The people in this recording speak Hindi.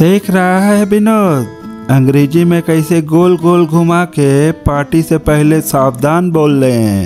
देख रहा है विनोद, अंग्रेज़ी में कैसे गोल गोल घुमा के पार्टी से पहले सावधान बोल रहे हैं।